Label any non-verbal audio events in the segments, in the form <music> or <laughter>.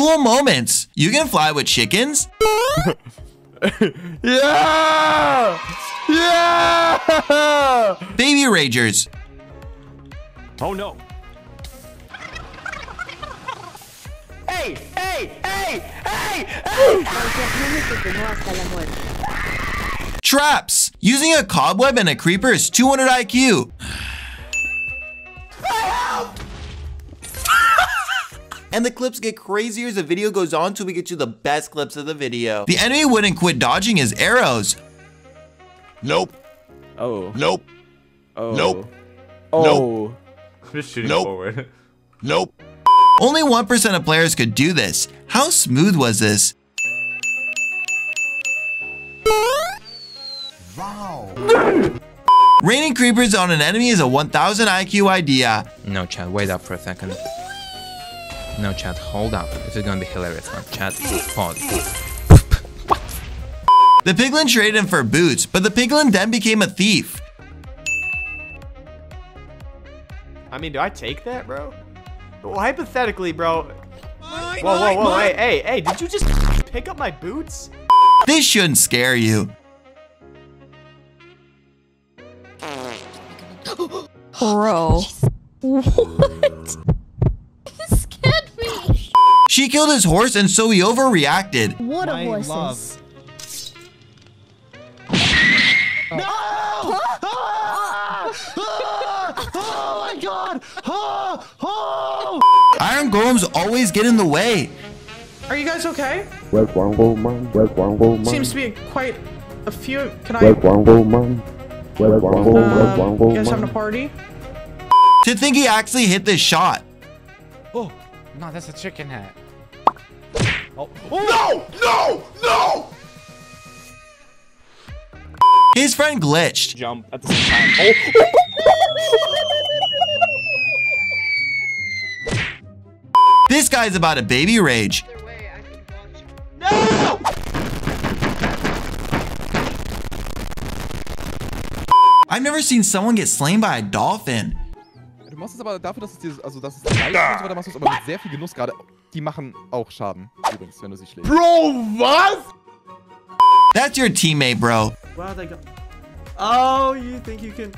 Cool moments. You can fly with chickens. <laughs> Yeah! Yeah! Baby Ragers. Oh no. Hey, hey, hey, hey! Traps. Using a cobweb and a creeper is 200 IQ. And the clips get crazier as the video goes on till we get you the best clips of the video. The enemy wouldn't quit dodging his arrows. Nope. Oh. Nope. Oh. Nope. Oh. <laughs> Just shooting Nope. forward. Nope. Only 1% of players could do this. How smooth was this? Wow. Raining creepers on an enemy is a 1000 IQ idea. No, Chad, wait up for a second. No, chat, hold up. This is gonna be hilarious, man. Chat, pause. The piglin traded him for boots, but the piglin then became a thief. I mean, do I take that, bro? Well, hypothetically, bro. Whoa, whoa, whoa, hey, hey, hey, did you just pick up my boots? This shouldn't scare you. Bro. What? <laughs> <laughs> You scared me. She killed his horse and so he overreacted. What My a horses. love. Ah! Ah! Ah! Oh my god! Oh, oh! Iron golems always get in the way. Are you guys okay? Red Wombo Man, Red Wombo Man, Seems to be quite a few. Can I? Red Wombo Man, Red Wombo, Red Wombo you guys having a Man. party? To think he actually hit this shot. Oh, no, that's a chicken hat. No! No! No! His friend glitched. Jump at the same time. Oh! This guy's about a baby rage. No! I've never seen someone get slain by a dolphin. Du machst es aber dafür, dass es dir, also dass es leicht ist und so machst du es aber mit sehr viel Genuss gerade. Die machen auch Schaden, übrigens, wenn du sie schlägst. Bro, was? That's your teammate, bro. Wow, they got. Oh, you think you can?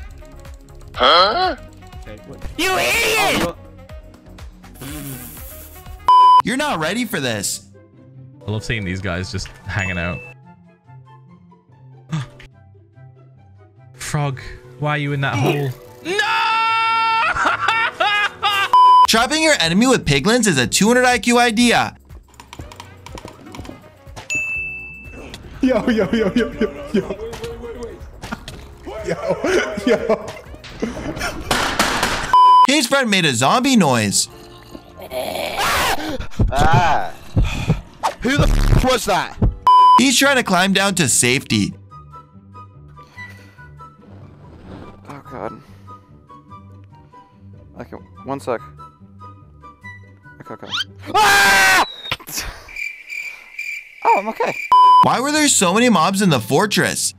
Huh? Okay. What? You oh, idiot! You're not ready for this. I love seeing these guys just hanging out. <gasps> Frog, why are you in that hole? Trapping your enemy with piglins is a 200 IQ idea. Yo, yo, yo, yo, yo, yo. Yo, yo. His friend made a zombie noise. Ah. Who the f was that? He's trying to climb down to safety. Oh god. Okay, one sec. Okay, okay. Ah! Oh, I'm okay. Why were there so many mobs in the fortress?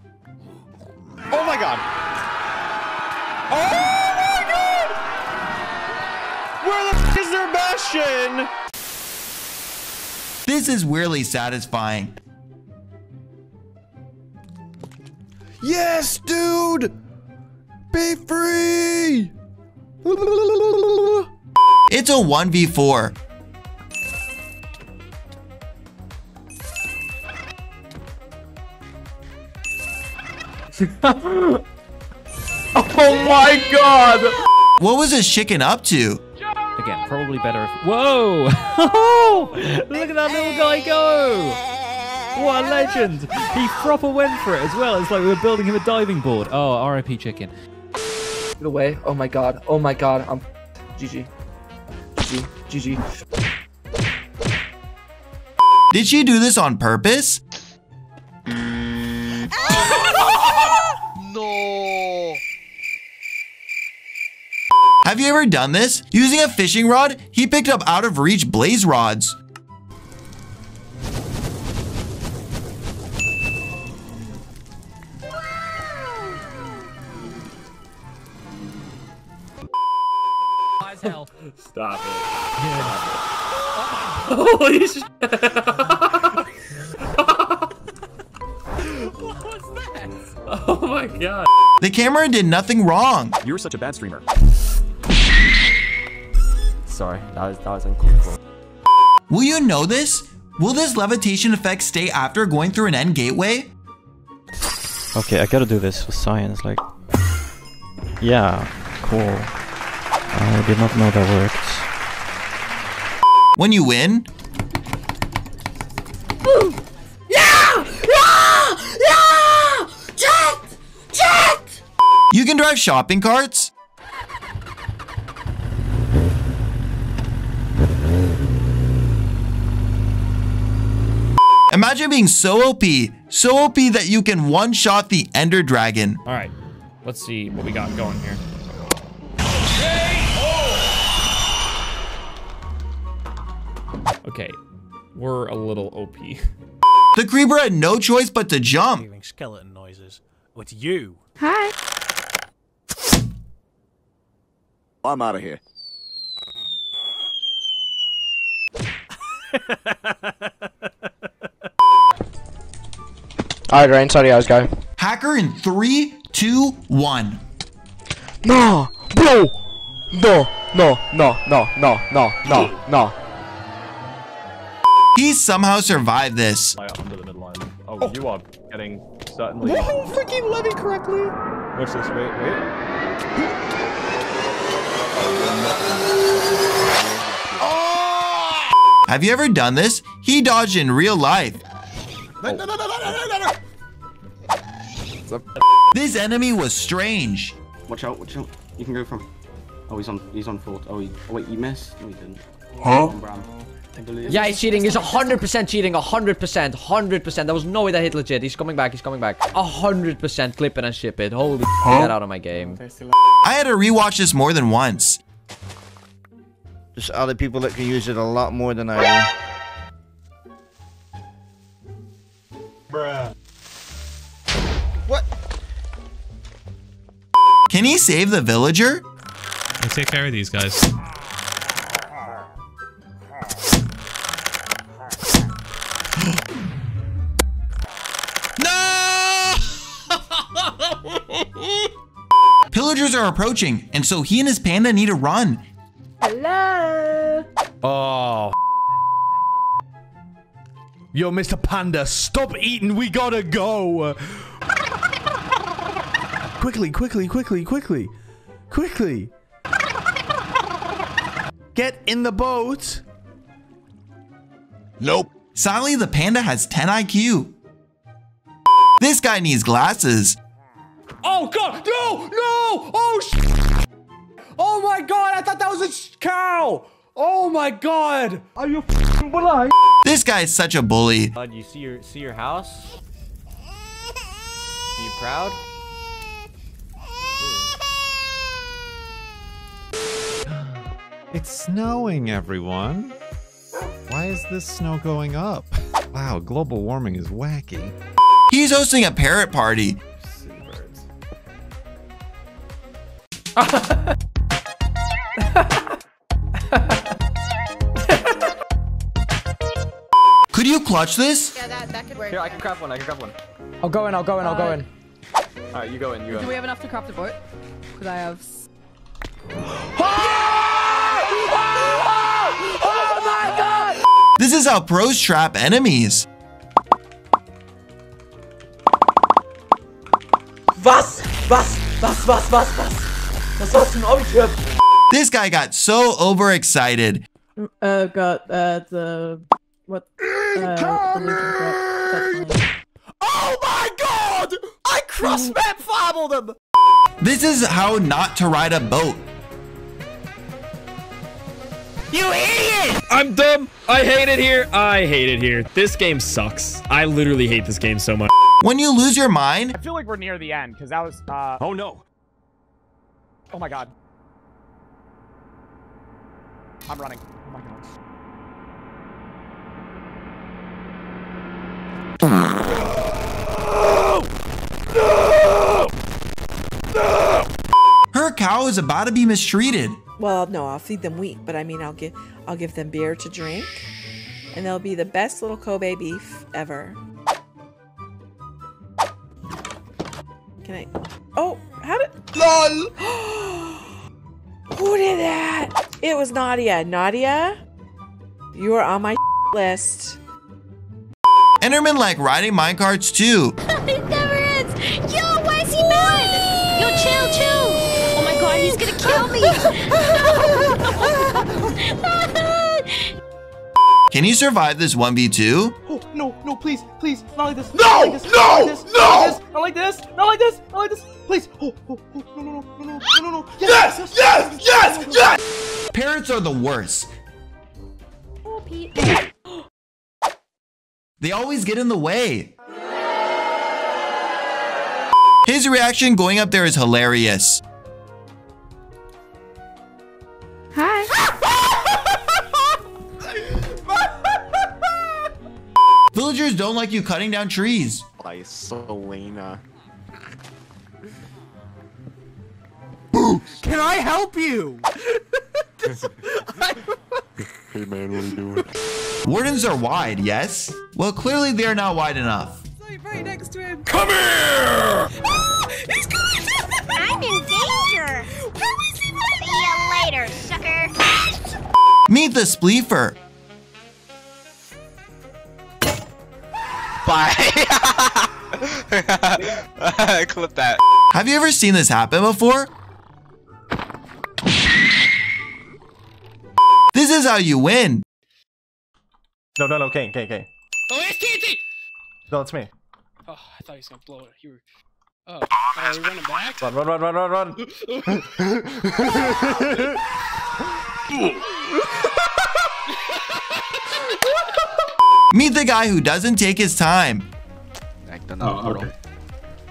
Oh my god! Oh my god! Where the f is their bastion? This is weirdly satisfying. Yes, dude! Be free! It's a 1v4. <laughs> Oh my god! What was this chicken up to? Again, probably better if. Whoa! <laughs> Look at that little guy go! What a legend! He proper went for it as well. It's like we were building him a diving board. Oh, RIP chicken. Get away. Oh my god. Oh my god. I'm GG. GG. GG. Did she do this on purpose? No. Have you ever done this? Using a fishing rod, he picked up out of reach blaze rods. As hell. Stop it. Holy shit. <laughs> Oh my god. The camera did nothing wrong. You're such a bad streamer. Sorry, that was that was uncalled for. Will you know this? Will this levitation effect stay after going through an end gateway? Okay, I gotta do this for science, like... Yeah, cool. I did not know that worked. When you win, <gasps> Yeah! Yeah! Yeah! Jet! Jet! you can drive shopping carts. Imagine being so OP, so OP that you can one-shot the Ender Dragon. All right, let's see what we got going here. Okay, we're a little OP. <laughs> The creeper had no choice but to jump. skeleton noises. It's you. Hi. I'm out of here. <laughs> Alright, Rain, sorry, I was going. Hacker in three, two, one. No! Bro! No, no, no, no, no, no, no, no. He somehow survived this. Under the midline. Oh, you are getting certainly. Whoa, freaking Levy correctly. Watch this. Wait, wait. Oh! Have you ever done this? He dodged in real life. This enemy was strange. Watch out, watch out. You can go from. Oh, he's on. He's on fourth. Oh, he, oh wait, you missed. No, he didn't. Huh? On Bram. I believe. Yeah, he's cheating. He's 100% cheating. 100%. 100%. There was no way that hit legit. He's coming back. He's coming back. 100% clip it and ship it. Holy get out of my game. I had to rewatch this more than once. There's other people that can use it a lot more than I do. Bruh. What? Can he save the villager? I take care of these guys. Pillagers are approaching, and so he and his panda need to run. Hello. Oh. Yo, Mr. Panda, stop eating. We gotta go. quickly, quickly, quickly, quickly. Quickly. Get in the boat. Nope. Sally the panda has 10 IQ. This guy needs glasses. Oh, God. No. No. Oh, sh Oh, my God. I thought that was a sh cow. Oh, my God. Are you f***ing blind? This guy is such a bully. Bud, you see your see your house? Are you proud? It's snowing, everyone. Why is this snow going up? Wow, global warming is wacky. He's hosting a parrot party. Could you clutch this? Yeah, that, that could work. Here, I can craft one. I can craft one. I'll go in, I'll go in, I'll go in. All right, you go in. You go Do we have enough to craft a boat? Because I have. s- Oh my god! This is how pros trap enemies. Was? Was? Was, was, was, was? Was war's denn Objekt? This guy got so overexcited. Uh, got uh, the. What? Uh, the Legion crap. That's fine. Oh my God! I cross map fobbled him. This is how not to ride a boat. You idiot! I'm dumb. I hate it here. I hate it here. This game sucks. I literally hate this game so much. When you lose your mind, I feel like we're near the end because that was. Uh, oh no! Oh my god. I'm running. Oh my god. her cow is about to be mistreated. Well, no, I'll feed them wheat, but I mean, I'll give I'll give them beer to drink. and they'll be the best little Kobe beef ever. Can I? Oh, how did? LOL. <gasps> Who did that? It was Nadia. Nadia, you are on my <laughs> list. Endermen like riding minecarts too. <laughs> it never ends. Yo, why is he mad? Yo, chill, chill. Oh my god, he's gonna kill me. <laughs> Can you survive this 1v2? Oh, <gasps> no, no, please, please, not like this. No, not like this, no, not like this, no! Not like this. Not like this. Not like this. Please. Oh. oh, oh no, no, no, no, no, no, no. Yes, yes, yes, yes, yes. Parents are the worst. Oh, Pete. they always get in the way. His reaction going up there is hilarious. Hi. Villagers don't like you cutting down trees. By Selena. Can I help you? <laughs> Hey man, what are you doing? Wardens are wide, yes? Well, clearly they are not wide enough. Right next to him. Come here! Ah, he's coming! I'm in danger. See you later, sucker. Ah! Meet the Spleefer. Bye. <laughs> Clip that. Have you ever seen this happen before? This is how you win. No, no, no, Kane, Kane, Kane. Oh, it's TNT! No, it's me. Oh, I thought he was gonna blow it. You were. Oh, oh, you're running back? Run, run, run, run, run, run. <laughs> <laughs> Meet the guy who doesn't take his time. Oh, okay.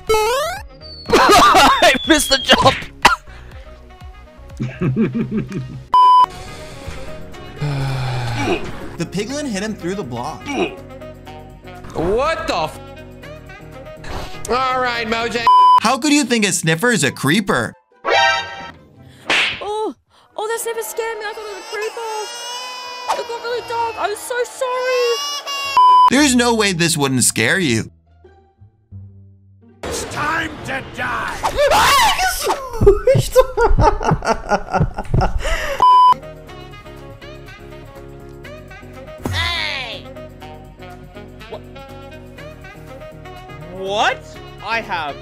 <laughs> I missed the jump. <laughs> The piglin hit him through the block. What the f? Alright, Mojang. How could you think a sniffer is a creeper? Oh, oh, that's never scared me. I thought it was a creeper. It got really dark. I'm so sorry. There's no way this wouldn't scare you. It's time to die. Hey! What? I have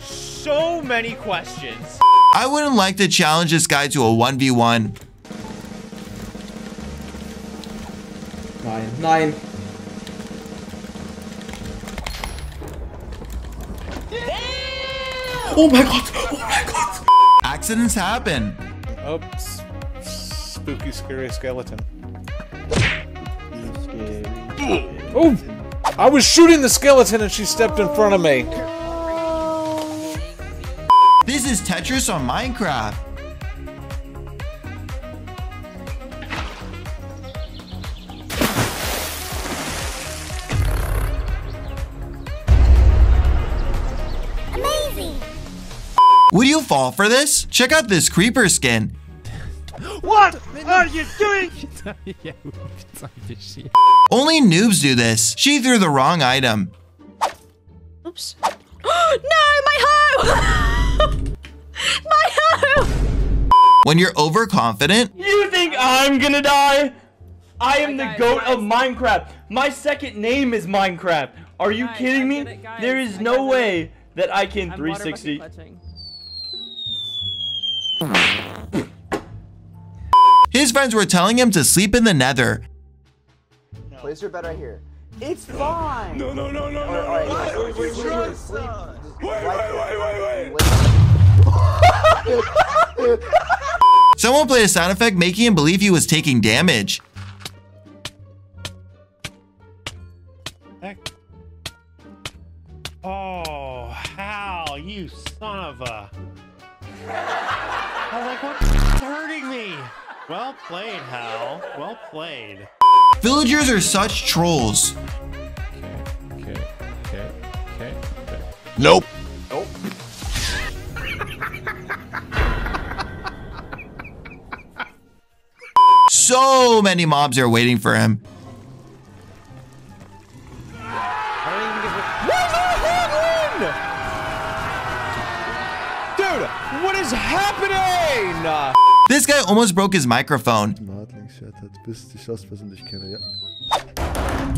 so many questions. I wouldn't like to challenge this guy to a 1v1. Nine, nine. Oh my god! Oh my god! Accidents happen. Oops. Spooky, scary skeleton. Oh! I was shooting the skeleton and she stepped in front of me. This is Tetris on Minecraft. Would you fall for this? Check out this creeper skin. What are you doing? Only noobs do this. She threw the wrong item. Oops. <gasps> no, my hoe! <laughs> my hoe! When you're overconfident, You think I'm gonna die? I am the goat of Minecraft. My second name is Minecraft. Are you kidding me? There is no way that I can 360. His friends were telling him to sleep in the nether. Place your bed right here. It's fine. No, no, no, no, no. Alright, no. alright, Wait, wait, sleep, wait, sleep, wait, wait, wait, wait, wait. Someone played a sound effect making him believe he was taking damage. Well played, Hal. Well played. Villagers are such trolls. Okay, okay, okay, okay. Nope. Nope. <laughs> So many mobs are waiting for him. This guy almost broke his microphone. Oh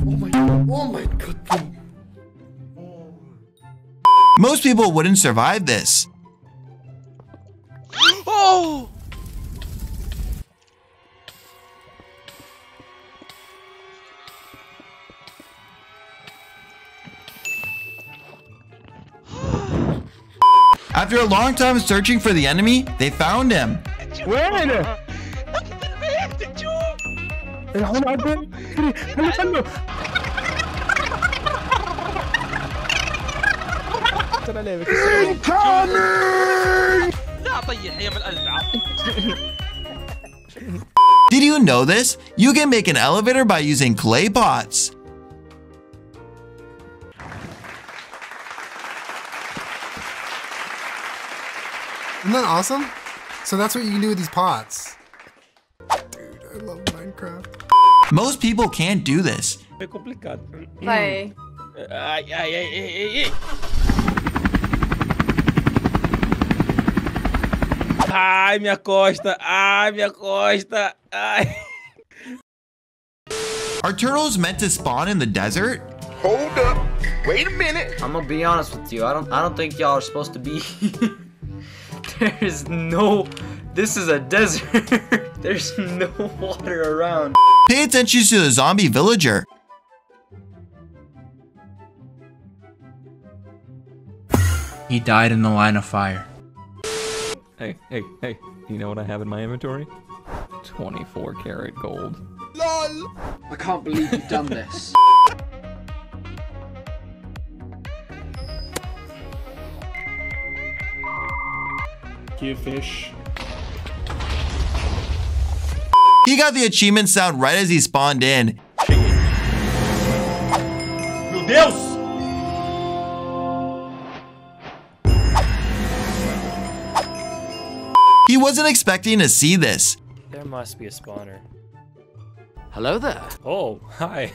my oh my god. Most people wouldn't survive this. Oh! After a long time searching for the enemy, they found him. وين؟ الحين عدل خلي لا طيح يا من الألف Did you know this? You can make an elevator by using clay pots. Isn't that awesome? So that's what you can do with these pots. Dude, I love Minecraft. Most people can't do this. É complicado. Mm. Vai. Ai, ai, ai, ai, ai. Ai, minha costa. Ai, minha costa. Ai. Are turtles meant to spawn in the desert? Hold up. Wait a minute. I'm gonna be honest with you. I don't. I don't think y'all are supposed to be. <laughs> there is no. This is a desert. <laughs> There's no water around. Pay attention to the zombie villager. He died in the line of fire. Hey, hey, hey. You know what I have in my inventory? 24 karat gold. LOL. I can't believe you've done this. <laughs> Cute fish. He got the achievement sound right as he spawned in. Meu Deus! He wasn't expecting to see this. There must be a spawner. Hello there. Oh, hi.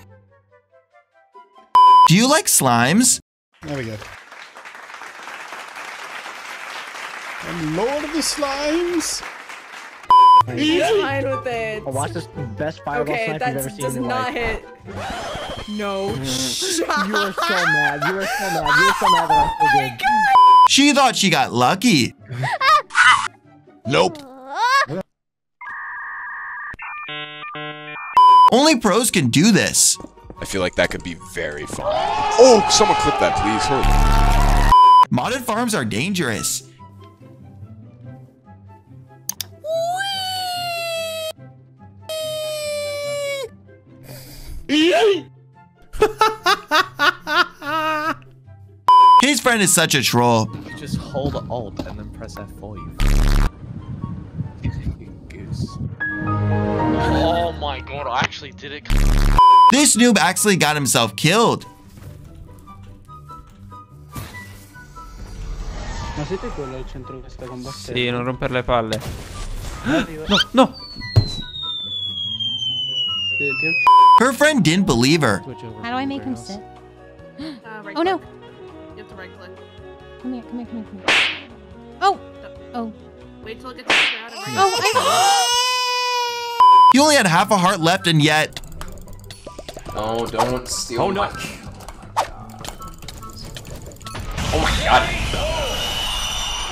Do you like slimes? There we go. I'm Lord of the Slimes. He's fine with it. Oh, watch this best fireball Okay, snipe you've ever seen does in your not life. hit. No. <laughs> you are so mad. You are so mad. You are so mad <laughs> that I'm so oh good. She thought she got lucky. Nope. Only pros can do this. I feel like that could be very fun. Oh, someone clip that, please. Hurry. Modded farms are dangerous. <laughs> His friend is such a troll. You just hold Alt and then press F4. You, <laughs> you goose. Oh my god, I actually did it. This noob actually got himself killed. Ma siete quello al centro che sta combattendo? Sì, non romper le palle. Ah, <gasps> no, no! Her friend didn't believe her. How do I make him sit? <gasps> Uh, right oh no! click. You have to right click. Come here, come here, come here, come here. Oh! Oh. Wait till it gets to the ground and right Oh, I. <laughs> <gasps> He only had half a heart left and yet. Oh, don't steal Oh, no. my... Oh my god.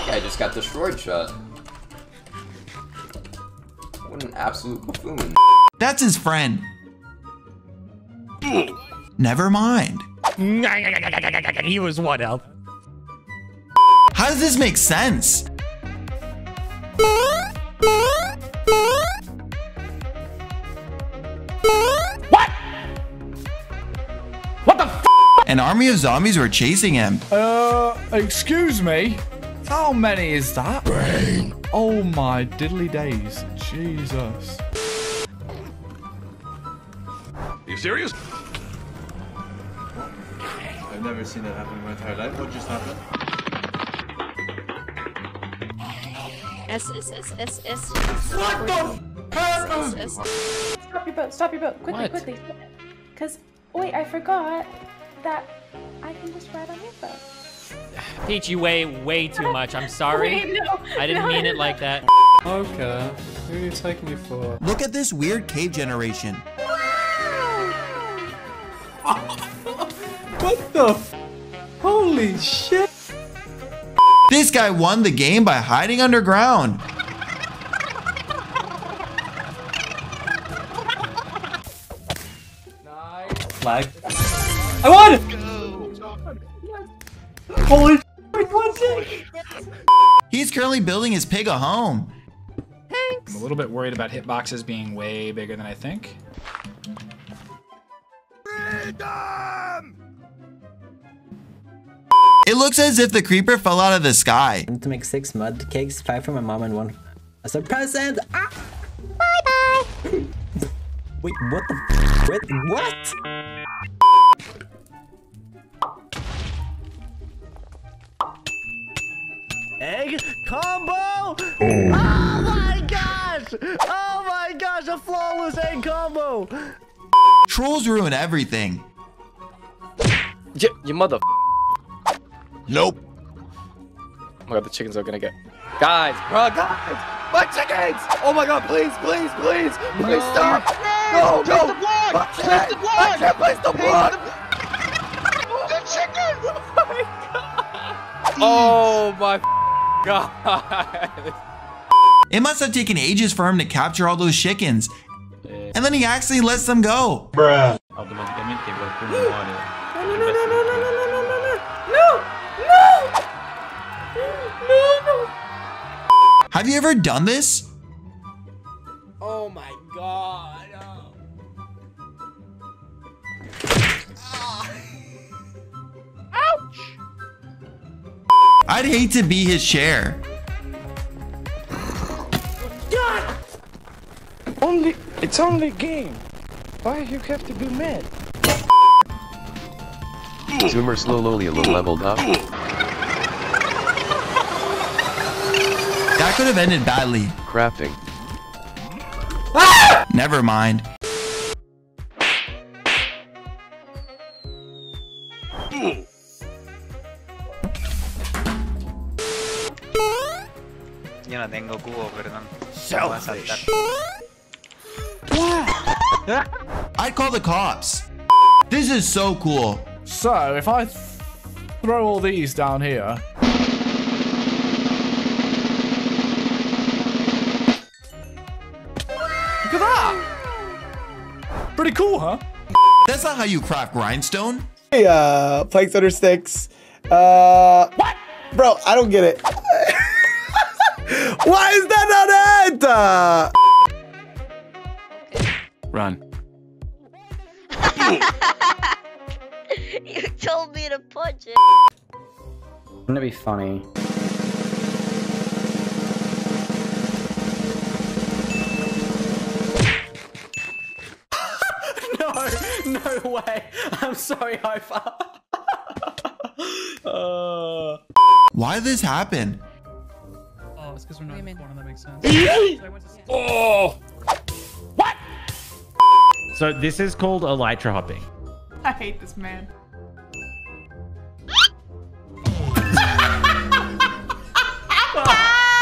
Yeah, I just got destroyed shut. What an absolute buffoon. That's his friend. Never mind. <laughs> He was one health. How does this make sense? What? What the f? An army of zombies were chasing him. Uh, excuse me? How many is that? Oh my diddly days. Jesus. Serious? I've never seen that happen in my entire life. What just happened? S S S S S. What the S, S, S. Stop your boat, stop your boat, quickly, What? quickly. Because, wait, I forgot that I can just ride on your boat. Peach, you weigh way too much. I'm sorry. <laughs> Wait, no, I didn't no, mean it no. like that. Okay. Who are you taking me for? Look at this weird cave generation. What the? F- Holy shit! This guy won the game by hiding underground. Flag. I won! Holy He's currently building his pig a home. I'm a little bit worried about hitboxes being way bigger than I think. It looks as if the creeper fell out of the sky. I Need to make six mud cakes, five for my mom and one as a present. Ah! Bye bye. <laughs> Wait, what the? F- Wait, what? Egg combo! Oh my gosh! Oh my gosh, a flawless egg combo! Trolls ruin everything. You, you mother. Nope. Oh my god, the chickens are gonna get. Guys, bro, guys! My chickens! Oh my god, please, please, please! Please stop! No, no! Place the block! I Place can't! the block! I can't place the Place block! The <laughs> chickens! Oh my god! Oh my <laughs> god! It must have taken ages for him to capture all those chickens. And then he actually lets them go. Bruh. Have you ever done this? Oh my god. Um. Ah. Ouch! I'd hate to be his chair. Only, it's only a game. Why you have to be mad? Zoomer slowly a little leveled up. That could have ended badly. Crafting. Ah! Never mind. Yo no tengo cubo, perdón. Selfish. I'd call the cops. This is so cool. So, if I th- throw all these down here. Look at that! Pretty cool, huh? That's not how you craft grindstone. Hey, uh, Plank Thunder Sticks. Uh, what? Bro, I don't get it. <laughs> Why is that not it? Uh, Run. <laughs> you told me to punch it. Wouldn't it be funny? No, <laughs> no way. I'm sorry, I <laughs> uh... Why did this happen? Oh, it's because we're not in the corner. That makes sense. <laughs> oh! What? So this is called elytra hopping. I hate this man.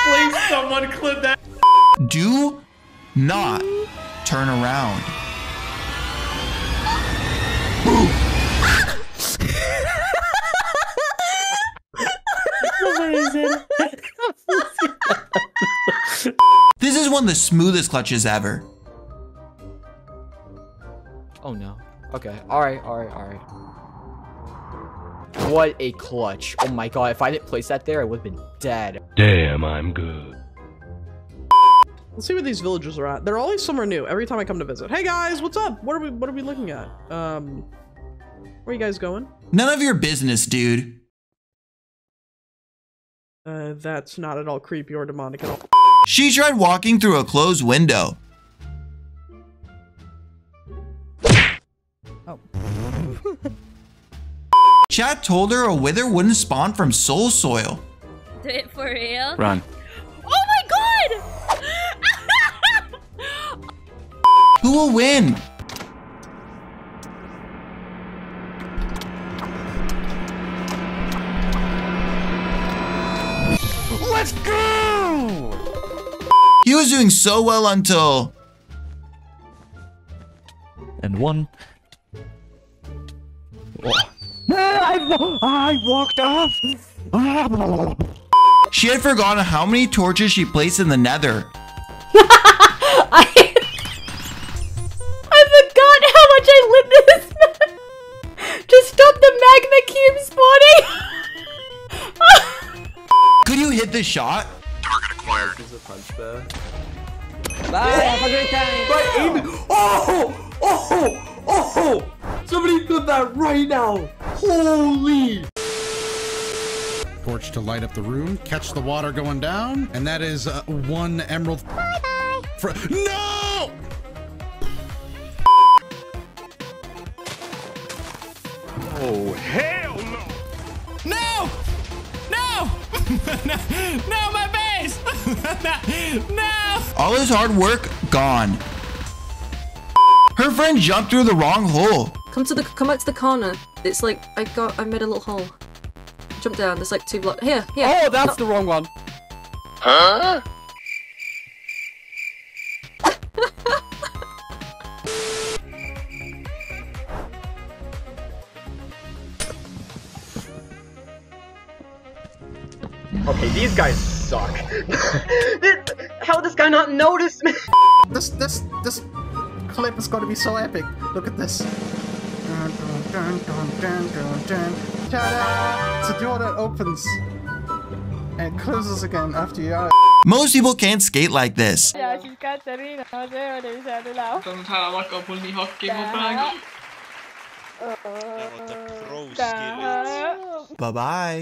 Please, someone clip that. Do not turn around. This is one of the smoothest clutches ever. Oh no. Okay. Alright, alright, alright. What a clutch. Oh my god, if I didn't place that there, I would have been dead. Damn, I'm good. Let's see where these villagers are at. They're always somewhere new every time I come to visit. Hey guys, what's up? What are we what are we looking at? Um where are you guys going? None of your business, dude. Uh that's not at all creepy or demonic at all. She tried walking through a closed window. Oh. Chat told her a wither wouldn't spawn from soul soil. Do it for real? Run. Who will win? Let's go! He was doing so well until... And one. I, I walked off! she had forgotten how many torches she placed in the nether. <laughs> I Could you hit this shot? There's a punch bear. Bye, have a great time. Right, aim. Oh! Oh! Oh! Somebody did that right now. Holy! Torch to light up the room, catch the water going down, and that is uh, one emerald. Bye bye. For no! Oh, hell no! No, my base! no! <laughs> no! All his hard work gone. Her friend jumped through the wrong hole. Come to the come back to the corner. It's like I got I made a little hole. Jump down. There's like two blocks. Here, here. Oh, that's No. the wrong one. Huh? Okay, these guys suck. <laughs> How this guy not notice me? This this this clip is gonna be so epic. Look at this. Ta-da! It's a door that opens and closes again after you are. Most people can't skate like this. Ja, siis Katariina on see oli seal üleval. Tundub hääl hakkab mul nii hakki mu praegu. Bye bye.